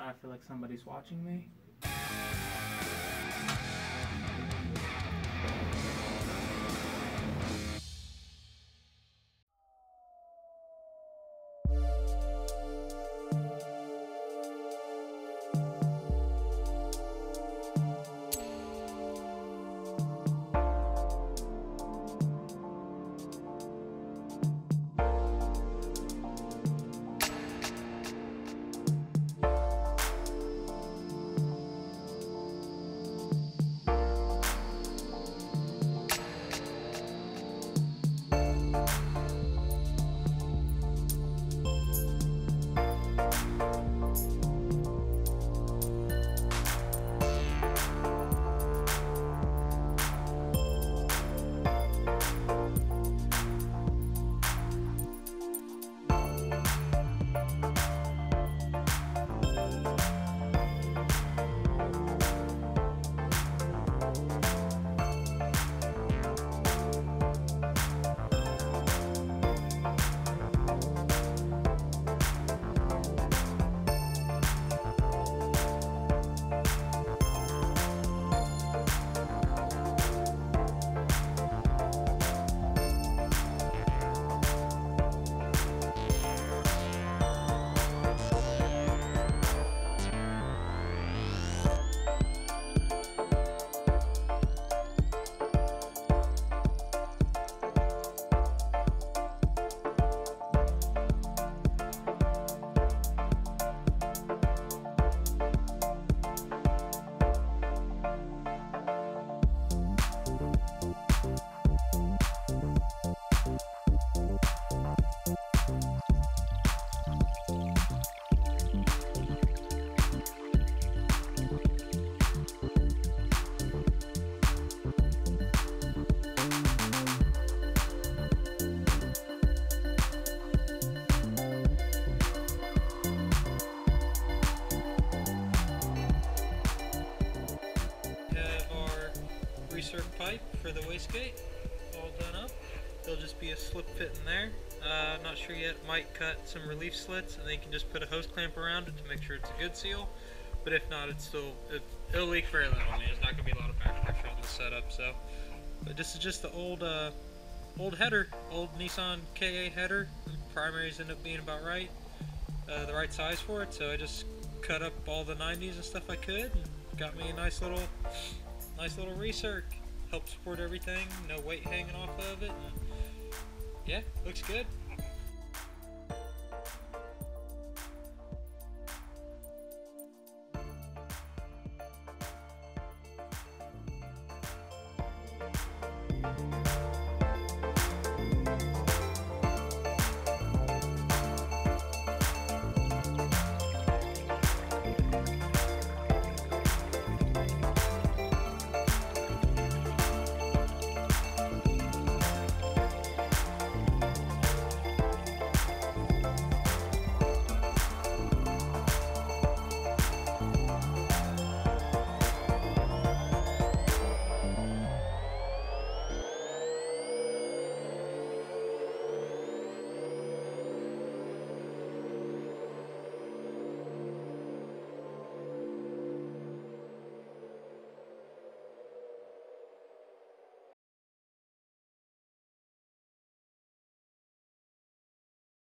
I feel like somebody's watching me. Recirc pipe for the wastegate all done up. There'll just be a slip fit in there. Uh, not sure yet. Might cut some relief slits and then you can just put a hose clamp around it to make sure it's a good seal. But if not, it's still it, it'll leak very little. I mean, there's not gonna be a lot of back pressure on the setup. So, but this is just the old uh, old header, old Nissan KA header. Primaries end up being about right, uh, the right size for it. So I just cut up all the 90s and stuff I could. And got me a nice little, nice little recirc. Help support everything. No weight hanging off of it. Yeah, looks good.